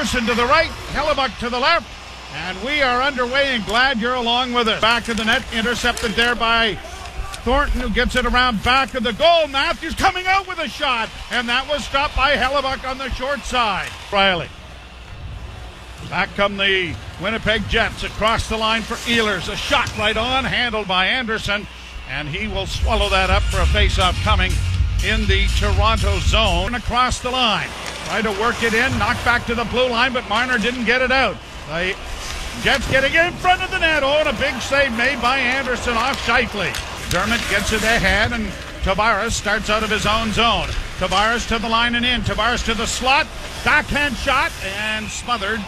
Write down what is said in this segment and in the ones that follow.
Andersen to the right, Hellebuyck to the left, and we are underway and glad you're along with us. Back of the net, intercepted there by Thornton, who gets it around back of the goal. Matthews coming out with a shot, and that was stopped by Hellebuyck on the short side. Rielly. Back come the Winnipeg Jets across the line for Ehlers. A shot right on, handled by Andersen, and he will swallow that up for a face-off coming in the Toronto zone across the line. Try to work it in, knocked back to the blue line, but Marner didn't get it out. The Jets getting in front of the net. Oh, and a big save made by Andersen off Scheifele. Dermott gets it ahead, and Tavares starts out of his own zone. Tavares to the line and in. Tavares to the slot. Backhand shot and smothered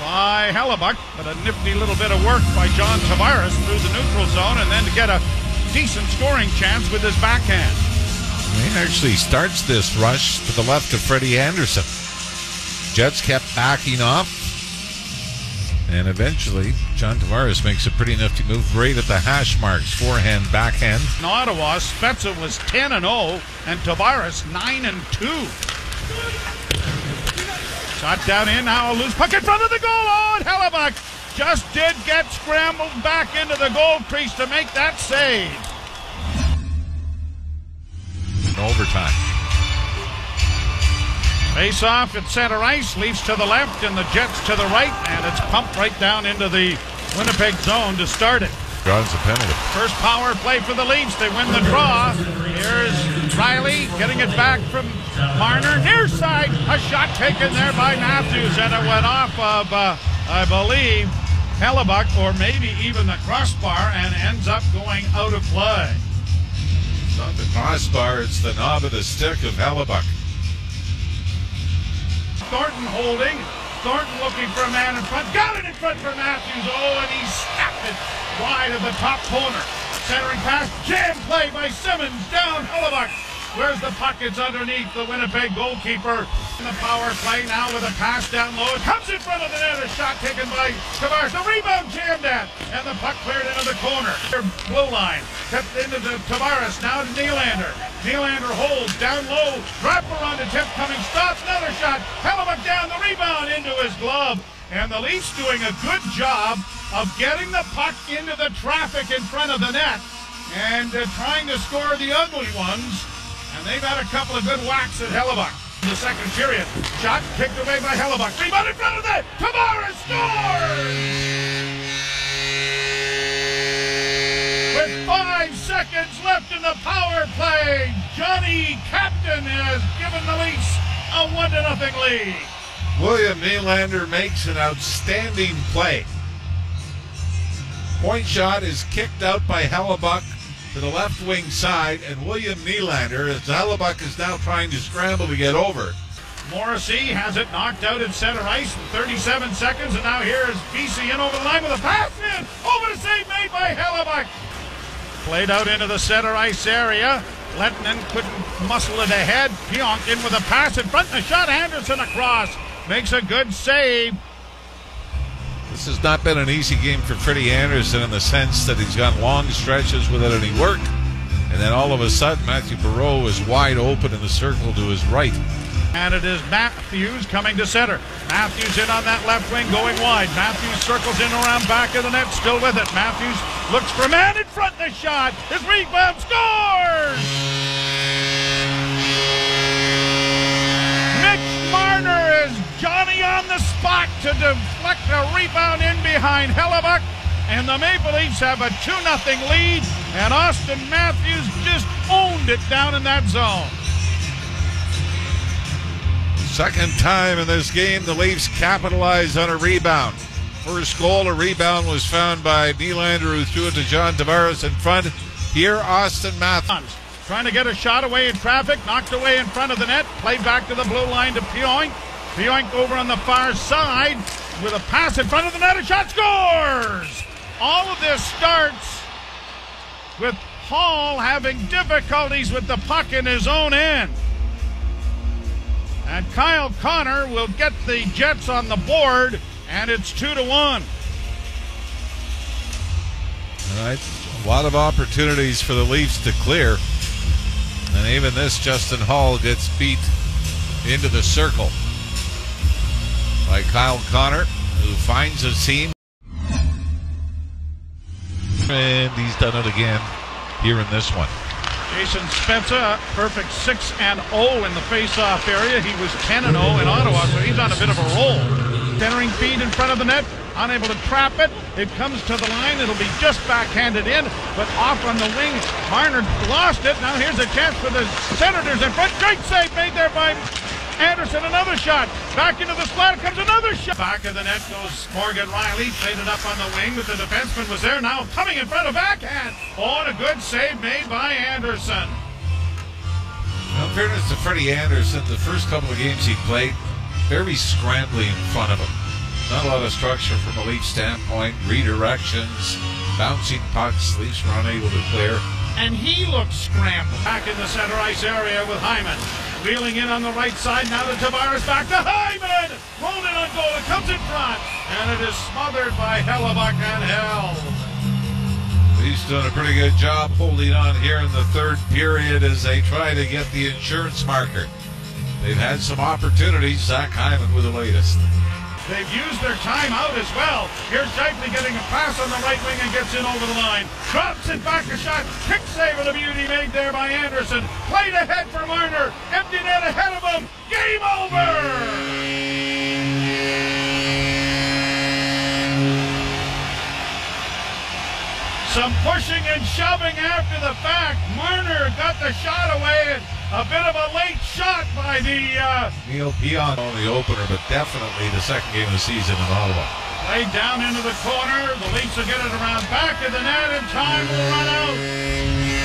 by Hellebuyck. But a nifty little bit of work by John Tavares through the neutral zone and then to get a decent scoring chance with his backhand. He actually starts this rush to the left of Freddie Andersen. Jets kept backing off. And eventually, John Tavares makes a pretty nifty move. right at the hash marks, forehand, backhand. In Ottawa, Spezza was 10 and 0, and Tavares 9 and 2. Shot down in, now a loose puck in front of the goal. Oh, and Hellebuyck just did get scrambled back into the goal crease to make that save. Overtime. Face off at center ice, Leafs to the left and the Jets to the right, and it's pumped right down into the Winnipeg zone to start it. Draws a penalty. First power play for the Leafs. They win the draw. Here's Rielly getting it back from Marner. Near side. A shot taken there by Matthews, and it went off of, uh, I believe, Hellebuyck or maybe even the crossbar and ends up going out of play. Not the crossbar, it's the knob of the stick of Hellebuyck. Thornton holding. Thornton looking for a man in front. Got it in front for Matthews. Oh, and he snapped it wide of the top corner. Centering pass. Jam play by Simmonds. Down Hellebuyck. Where's the puck? It's underneath the Winnipeg goalkeeper. In the power play now with a pass down low. It comes in front of the net. A shot taken by Tavares. The rebound jammed. And the puck cleared into the corner. Blue line. Tipped into the Tavares. Now to Nylander. Nylander holds down low. Drop around the tip coming. Stops. Another shot. Hellebuyck down. The rebound into his glove. And the Leafs doing a good job of getting the puck into the traffic in front of the net and uh, trying to score the ugly ones. And they've had a couple of good whacks at Hellebuyck. In the second period, shot kicked away by Hellebuyck. Rebound in front of the Tavares scores! With five seconds left in the power play, Johnny Captain has given the Leafs a one to nothing lead. William Nylander makes an outstanding play. Point shot is kicked out by Hellebuyck to the left wing side, and William Nylander, as Hellebuyck is now trying to scramble to get over. Morrissey has it knocked out in center ice in 37 seconds, and now here is BC in over the line with a pass in. Over the save made by Hellebuyck. Played out into the center ice area. Lehtonen couldn't muscle it ahead. Pionk in with a pass in front, and a shot. Andersen across. Makes a good save. This has not been an easy game for Freddie Andersen in the sense that he's gone long stretches without any work. And then all of a sudden, Mathieu Perreault is wide open in the circle to his right. And it is Matthews coming to center. Matthews in on that left wing going wide. Matthews circles in around back of the net, still with it. Matthews looks for man in front. The shot. His rebound scores. Mitch Marner is Johnny on the spot to deflect a rebound in behind Hellebuyck. And the Maple Leafs have a 2 0 lead. And Auston Matthews just owned it down in that zone. Second time in this game, the Leafs capitalize on a rebound. First goal, a rebound was found by Nylander, who threw it to John Tavares in front. Here, Auston Matthews. Trying to get a shot away in traffic, knocked away in front of the net, played back to the blue line to Pionk. Pionk over on the far side with a pass in front of the net, a shot scores! All of this starts with Holl having difficulties with the puck in his own end. And Kyle Connor will get the Jets on the board, and it's two to one. All right, a lot of opportunities for the Leafs to clear, and even this Justin Holl gets beat into the circle. by Kyle Connor, who finds a seam. And he's done it again here in this one. Jason Spezza, perfect 6 and 0 in the face-off area. He was 10 and 0 in Ottawa, so he's on a bit of a roll. Centering feed in front of the net, unable to trap it. It comes to the line. It'll be just backhanded in, but off on the wing. Marner lost it. Now here's a chance for the Senators in front. Great save made there by Andersen, another shot. Back into the slot comes another shot. Back of the net goes Morgan Rielly. Played it up on the wing, but the defenseman was there now. Coming in front of backhand. Oh, and a good save made by Andersen. Well, in fairness to Freddie Andersen, the first couple of games he played, very scrambly in front of him. Not a lot of structure from a Leaf standpoint, redirections, bouncing pucks. Leafs were unable to clear. And he looks scrambled. Back in the center ice area with Hyman. Wheeling in on the right side. Now to Tavares back to Hyman. Rolled in on goal. It comes in front. And it is smothered by Hellebuyck and Hell. He's done a pretty good job holding on here in the third period as they try to get the insurance marker. They've had some opportunities. Zach Hyman with the latest. They've used their timeout as well. Here's Scheifele getting a pass on the right wing and gets in over the line. Drops it back a shot. Kick save of the beauty made there by Andersen. Played ahead for Marner. Empty net ahead of him. Game over! Some pushing and shoving after the fact. Marner got the shot away. A bit of a late shot by the uh, Neal Pionk on the opener, but definitely the second game of the season in Ottawa. Laid down into the corner. The Leafs will get it around back of the net, and time will run out.